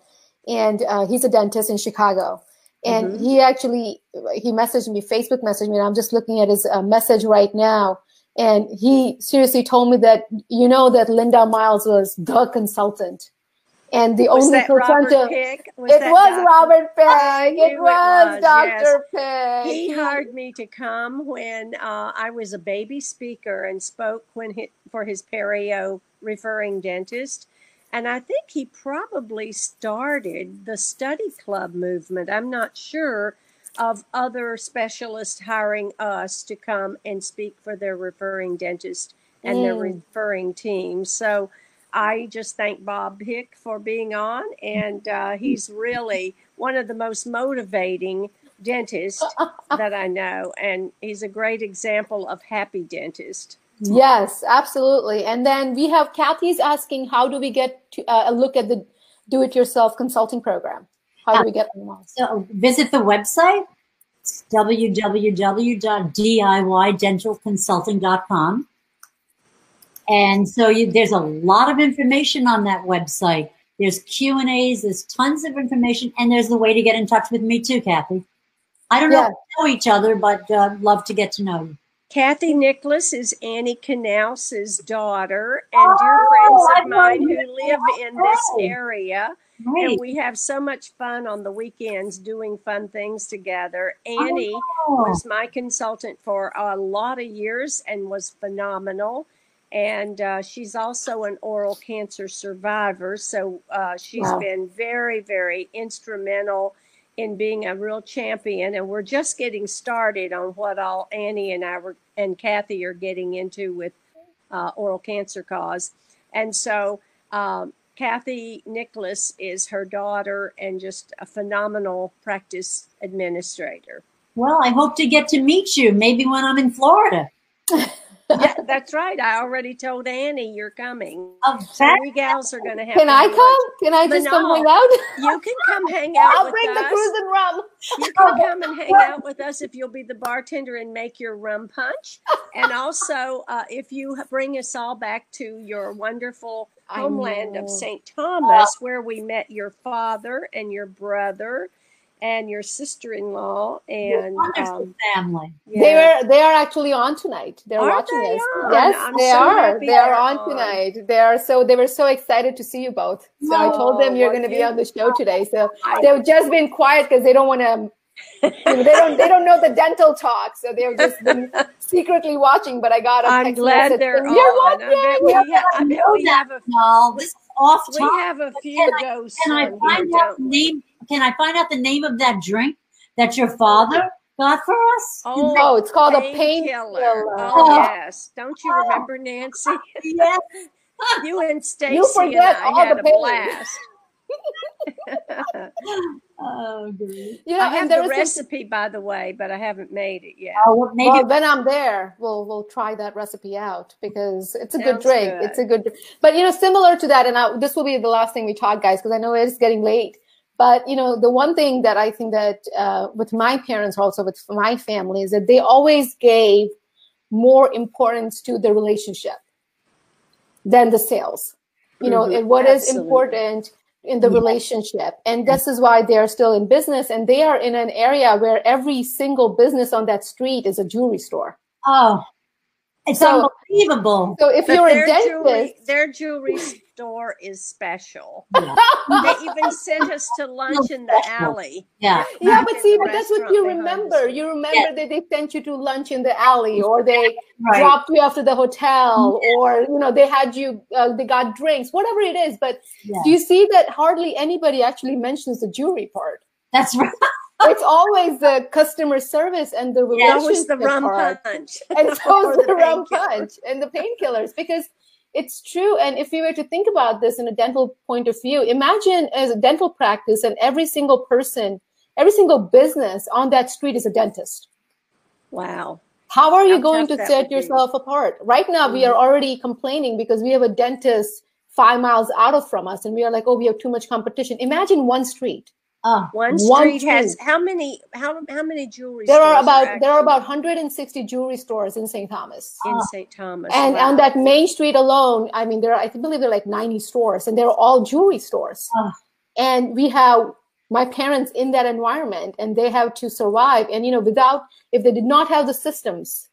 And uh, he's a dentist in Chicago and mm-hmm. he actually he messaged me facebook messaged me and i'm just looking at his uh, message right now and he seriously told me that you know that linda miles was the consultant and the was only consultant was it was Dr. robert pig it was, it was dr yes. he hired me to come when uh, i was a baby speaker and spoke when he, for his perio referring dentist and I think he probably started the study club movement. I'm not sure of other specialists hiring us to come and speak for their referring dentist and mm. their referring team. So I just thank Bob Hick for being on, and uh, he's really one of the most motivating dentists that I know, and he's a great example of happy dentist. Yes, absolutely. And then we have Kathy's asking, how do we get to uh, a look at the do-it-yourself consulting program? How do we get involved? So visit the website. Www.diydentalconsulting.com. And so you, there's a lot of information on that website. There's Q and A's. There's tons of information, and there's the way to get in touch with me too, Kathy. I don't know if we know each other, but uh, love to get to know you. Kathy Nicholas is Annie Knauss's daughter and dear friends of mine who live in this area. Right. And we have so much fun on the weekends doing fun things together. Annie oh. was my consultant for a lot of years and was phenomenal. And uh, she's also an oral cancer survivor. So uh, she's wow. been very, very instrumental in being a real champion. And we're just getting started on what all Annie and I were, and Kathy are getting into with uh, oral cancer cause. And so um, Kathy Nicholas is her daughter and just a phenomenal practice administrator. Well, I hope to get to meet you maybe when I'm in Florida. yeah, that's right. I already told Annie you're coming. Oh, we gals are going to have. Can I come? Can I just come hang out? you can come hang out. I'll bring us. the cruising rum. You can come and hang out with us if you'll be the bartender and make your rum punch. And also, uh, if you bring us all back to your wonderful homeland of St. Thomas, where we met your father and your brother and your sister-in-law and um, family. Yeah. They were they are actually on tonight. They're are watching they us. On? Yes, I'm they so are. They are on, on, tonight. They are so they were so excited to see you both. So oh, I told them you're going to be on the show today. So they've just been quiet because they don't want to. they don't they don't know the dental talk, so they've just been secretly watching. But I got a I'm glad they're saying, on. I bet we, have, I bet we have a no, this is off. We have a few can of. I, can I find out the name? Can I find out the name of that drink? that your father got for us? Oh, oh it's called pain a pain killer. killer. Oh, oh, yes. Don't you remember, Nancy? yes. you and Stacy you and I had a pain. blast. oh, good. You know, I have the recipe, a... by the way, but I haven't made it yet. Oh, well, maybe well, when I'm there, we'll we'll try that recipe out because it's a Sounds good drink. Good. It's a good, drink. but you know, similar to that, and I, this will be the last thing we talk, guys, because I know it's getting late. But you know, the one thing that I think that uh, with my parents, also with my family, is that they always gave more importance to the relationship than the sales. You know, mm-hmm. and what Absolutely. is important in the relationship. And this is why they're still in business. And they are in an area where every single business on that street is a jewelry store. Oh, it's so, unbelievable. So if but you're a dentist, jewelry, their jewelry store is special. Yeah. they even sent us to lunch in the alley. Yeah. Yeah, but see, but that's what you remember. You remember yeah. that they sent you to lunch in the alley, or they right. dropped you after the hotel, yeah. or you know they had you, uh, they got drinks, whatever it is. But yeah. do you see that hardly anybody actually mentions the jewelry part? That's right it's always the customer service and the relationship yeah, the rum part. punch and so is the, the rum punch and the painkillers because it's true. And if you were to think about this in a dental point of view imagine as a dental practice and every single person every single business on that street is a dentist. Wow. How are you How going to set yourself be. apart? Right now mm-hmm. we are already complaining because we have a dentist five miles out of from us and we are like oh we have too much competition. Imagine one street uh, one street one has how many how how many jewelry there are about are there are about 160 jewelry stores in st thomas. In uh, st thomas and wow. on that main street alone i mean there are i believe there are like 90 stores and they're all jewelry stores. Uh, and we have my parents in that environment and they have to survive. And you know without if they did not have the systems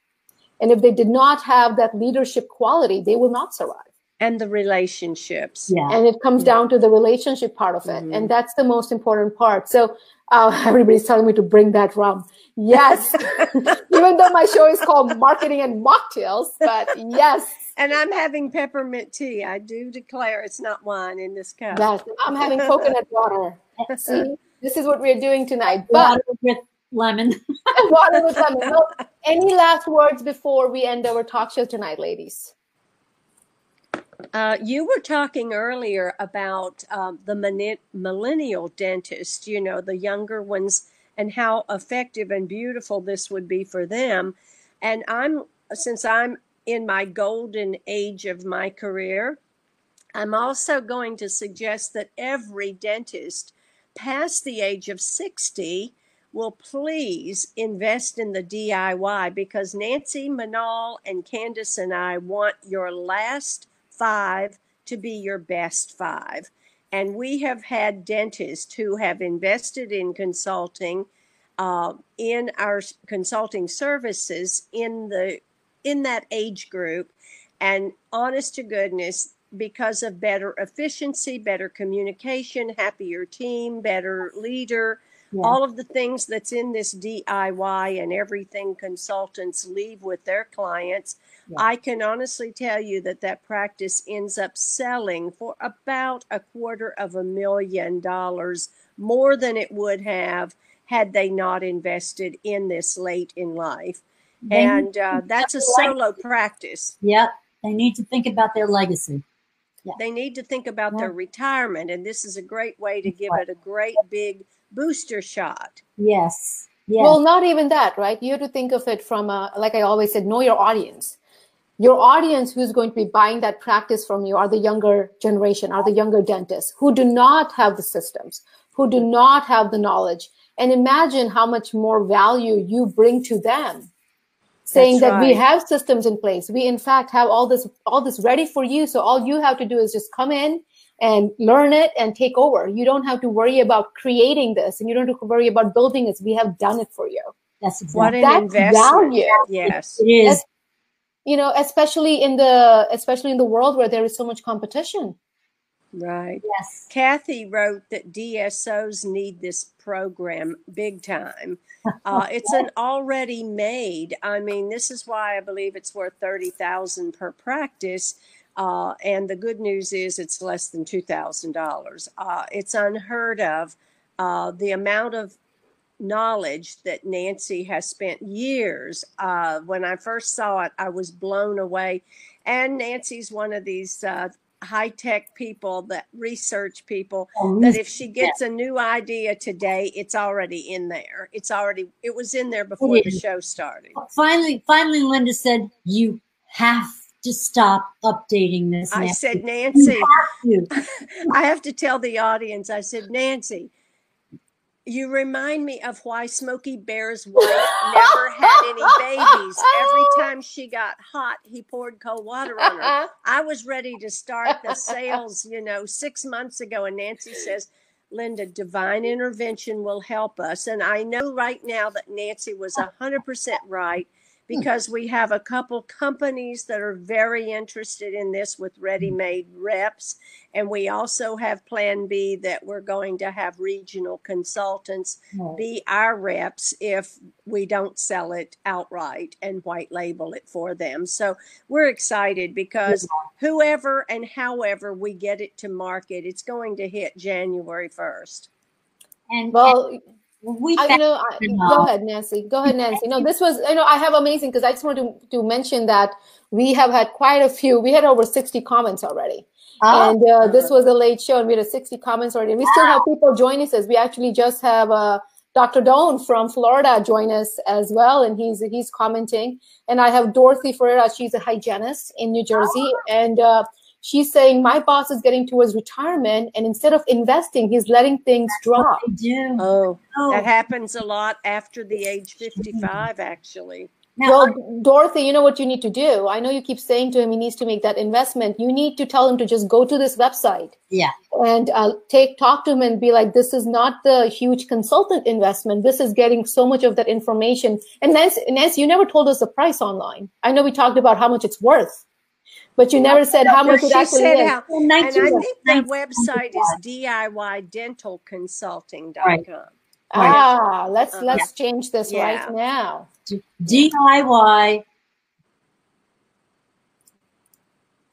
and if they did not have that leadership quality they will not survive and the relationships. Yeah. And it comes yeah. down to the relationship part of it. Mm-hmm. And that's the most important part. So uh, everybody's telling me to bring that rum. Yes. Even though my show is called Marketing and Mocktails, but yes. And I'm having peppermint tea. I do declare it's not wine in this cup. Yes. I'm having coconut water. See, this is what we're doing tonight. But water with lemon. water with lemon. Well, any last words before we end our talk show tonight, ladies? Uh, you were talking earlier about um, the millennial dentist, you know, the younger ones, and how effective and beautiful this would be for them. And I'm, since I'm in my golden age of my career, I'm also going to suggest that every dentist past the age of 60 will please invest in the DIY because Nancy Manal and Candace and I want your last five to be your best five. And we have had dentists who have invested in consulting uh, in our consulting services in the in that age group. And honest to goodness, because of better efficiency, better communication, happier team, better leader, yeah. all of the things that's in this DIY and everything consultants leave with their clients yeah. I can honestly tell you that that practice ends up selling for about a quarter of a million dollars more than it would have had they not invested in this late in life. and uh, that's a solo practice. Yep. They need to think about their legacy. Yeah. They need to think about Yeah. their retirement, and this is a great way to give Right. it a great big booster shot. Yes. Yes. Well, not even that, right? You have to think of it from a, like I always said, know your audience. Your audience who's going to be buying that practice from you are the younger generation, are the younger dentists who do not have the systems, who do not have the knowledge. And imagine how much more value you bring to them. Saying That's that we have systems in place. We in fact have all this all this ready for you. So all you have to do is just come in and learn it and take over. You don't have to worry about creating this and you don't have to worry about building this. We have done it for you. That's exactly. What an That's investment! value. Yes, it is. You know, especially in the especially in the world where there is so much competition. right. Yes. Kathy wrote that DSOs need this program big time. Uh, it's an already made. I mean, this is why I believe it's worth thirty thousand per practice. Uh, and the good news is it's less than two thousand dollars. Uh, it's unheard of. Uh, the amount of knowledge that Nancy has spent years. Uh, when I first saw it, I was blown away. And Nancy's one of these uh, high tech people that research people that if she gets a new idea today, it's already in there. It's already, it was in there before the show started. Finally, finally, Linda said, "You have to stop updating this." I said, Nancy, You. I have to tell the audience, I said, Nancy, you remind me of why Smokey Bear's wife never had any babies. Every time she got hot, he poured cold water on her. Uh-huh. I was ready to start the sales, you know, six months ago. And Nancy says, Linda, divine intervention will help us. And I know right now that Nancy was 100% right Hmm. because we have a couple companies that are very interested in this with hmm. ready made reps. And we also have Plan B that we're going to have regional consultants be our reps if we don't sell it outright and white label it for them. So we're excited because whoever and however we get it to market, it's going to hit January 1st. And, Well, and we I, you know, I, go ahead, Nancy. Go ahead, Nancy. No, this was, you know, I have amazing because I just wanted to, to mention that we have had quite a few. We had over 60 comments already. Oh, and uh, this was a late show, and we had 60 comments already. We still have people joining us. We actually just have uh, Dr. Doan from Florida join us as well, and he's he's commenting. And I have Dorothy Ferreira. She's a hygienist in New Jersey, and uh, she's saying my boss is getting towards retirement, and instead of investing, he's letting things drop. Oh, Oh. that happens a lot after the age 55, actually. Now, Well, Dorothy, you know what you need to do. I know you keep saying to him he needs to make that investment. You need to tell him to just go to this website yeah, and uh, take talk to him and be like, "This is not the huge consultant investment. This is getting so much of that information." And Nancy, Nancy, you never told us the price online. I know we talked about how much it's worth, but you never said how much it She actually said is. how, Well, and I think the website is DIYdentalconsulting.com. Ah, let's Uh-huh. let's change this Yeah. right now. DIY.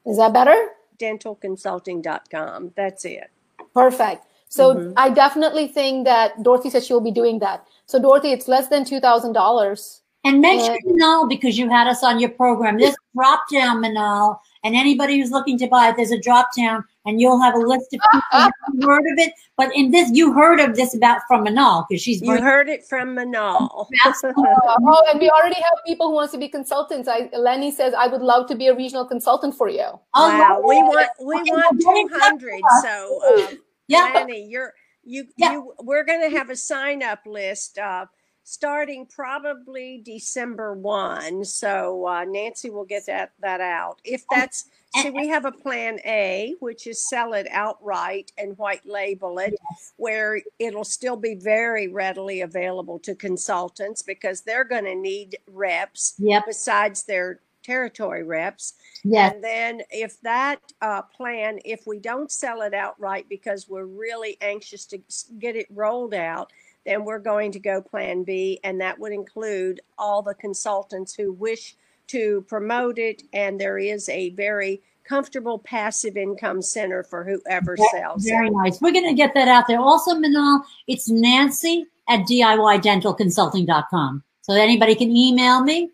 Is that better? Dentalconsulting.com. That's it. Perfect. So Mhm. I definitely think that Dorothy said she will be doing that. So Dorothy, it's less than two thousand dollars. And mention Yeah. Minal because you had us on your program. This drop down, Minal. And anybody who's looking to buy it, there's a drop down, and you'll have a list of people who heard of it. But in this, you heard of this about from Minal because she's You heard it from Minal. oh, and we already have people who wants to be consultants. I, Lenny says I would love to be a regional consultant for you. Oh, wow, we want we Okay, want well, get in two touch hundred. with us. So, um, yeah. Lanny, you're you Yeah. you. We're going to have a sign up list uh, starting probably December one. So uh, Nancy will get that that out. If that's see, we have a plan A, which is sell it outright and white label it, where it'll still be very readily available to consultants because they're going to need reps Yep. besides their territory reps. Yes. And then if that uh, plan, if we don't sell it outright because we're really anxious to get it rolled out, then we're going to go plan B, and that would include all the consultants who wish to promote it. And there is a very comfortable passive income center for whoever sells it. Very nice. We're going to get that out there. Also, Minal, it's Nancy at DIYdentalconsulting.com. So anybody can email me.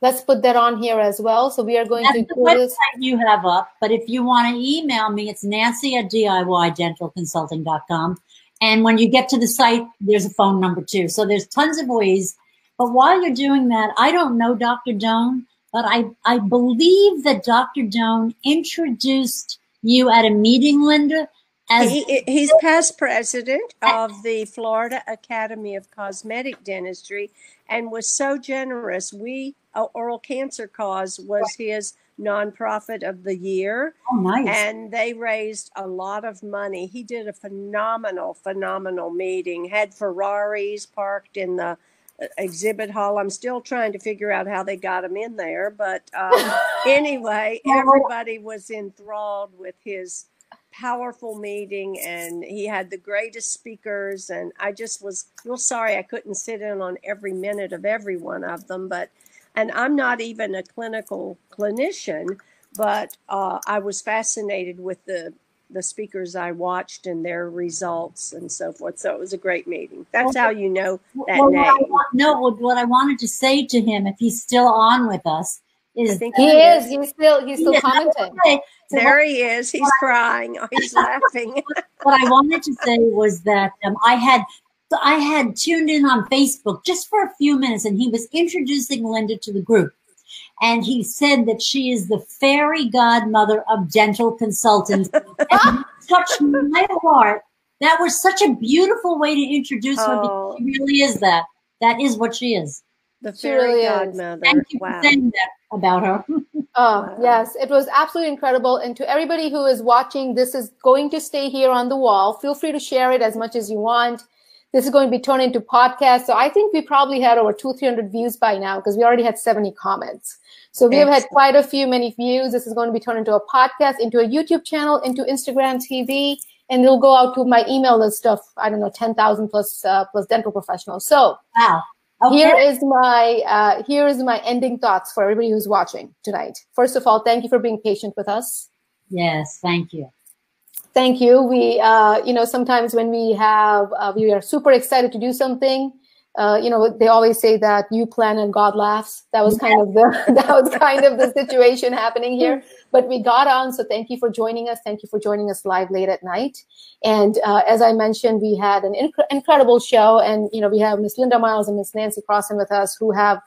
let's put that on here as well. So we are going That's to the do website you have up. But if you want to email me, it's Nancy at DIYDentalConsulting.com. And when you get to the site, there's a phone number too. So there's tons of ways. But while you're doing that, I don't know Dr. Doan, but I, I believe that Dr. Doan introduced you at a meeting, Linda, as He, he's past president of the Florida Academy of Cosmetic Dentistry and was so generous. We, uh, Oral Cancer Cause, was his nonprofit of the year. oh nice. and they raised a lot of money. He did a phenomenal, phenomenal meeting. Had Ferraris parked in the uh, exhibit hall. I'm still trying to figure out how they got him in there, but um, anyway, everybody was enthralled with his powerful meeting, and he had the greatest speakers. And I just was real sorry I couldn't sit in on every minute of every one of them, but and I'm not even a clinical clinician, but uh, I was fascinated with the the speakers I watched and their results and so forth. So it was a great meeting. That's how you know that well, name. want, no, what- what I wanted to say to him, if he's still on with us, is He he is. is. He's still. He's still Yeah, commenting. okay, so There he is. He's crying. Oh, he's laughing. what I wanted to say was that um, I had so I had tuned in on Facebook just for a few minutes, and he was introducing Linda to the group, and he said that she is the fairy godmother of dental consultants, and it touched my heart. That was such a beautiful way to introduce her. Because Oh. she really is that. That is what she is. The fairy really is. godmother. Thank you Wow. for saying that about her. Oh, Wow. yes, it was absolutely incredible. And to everybody who is watching, this is going to stay here on the wall. Feel free to share it as much as you want. This is going to be turned into podcast. So I think we probably had over two, 300 views by now because we already had 70 comments. So we have had quite a few, many views. This is going to be turned into a podcast, into a YouTube channel, into Instagram TV, and it'll go out to my email list of, I don't know, 10,000 plus, uh, plus dental professionals. So Wow. Okay. here is my uh, here is my ending thoughts for everybody who's watching tonight. First of all, thank you for being patient with us. yes, thank you. Thank you. We uh, you know sometimes when we have uh, we are super excited to do something. Uh, you know they always say that you plan and God laughs. That was kind of the that was kind of the situation happening here. But we got on, so thank you for joining us. Thank you for joining us live late at night. And uh, as I mentioned, we had an inc- incredible show, and you know we have Miss Linda Miles and Miss Nancy Crossin with us, who have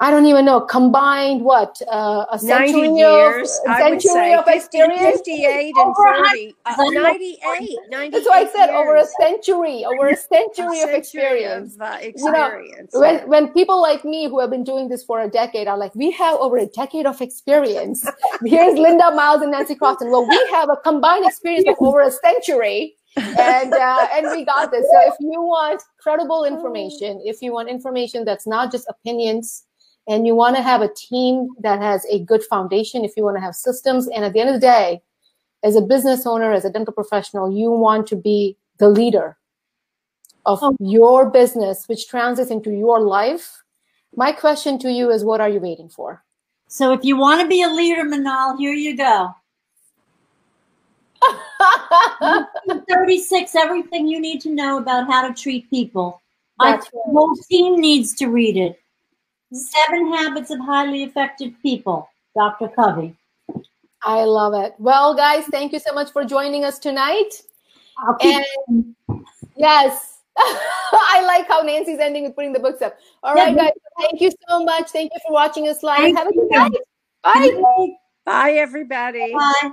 I don't even know combined what uh, a 90 century years, of a century of 50, experience. 58 and 40. Uh, 98. 98 That's why I said over a century, over a century, A of experience. of, uh, You know, experience. when when people like me who have been doing this for a decade are like, we have over a decade of experience. Here's Linda Miles and Nancy Crossin. Well, we have a combined experience of over a century, and uh, and we got this. So if you want credible information, if you want information that's not just opinions, and you want to have a team that has a good foundation, if you want to have systems, and at the end of the day, as a business owner, as a dental professional, you want to be the leader of Oh. your business, which translates into your life. My question to you is what are you waiting for? So if you want to be a leader, Minal, here you go. 36, everything you need to know about how to treat people. That's My whole team needs to read it. Seven Habits of Highly Effective People, Dr. Covey. I love it. Well, guys, thank you so much for joining us tonight. I'll And yes, I like how Nancy's ending with putting the books up. All right, guys, thank you so much. Thank you for watching us live. Thank Have a good night. Bye. Bye. Bye, everybody. Bye.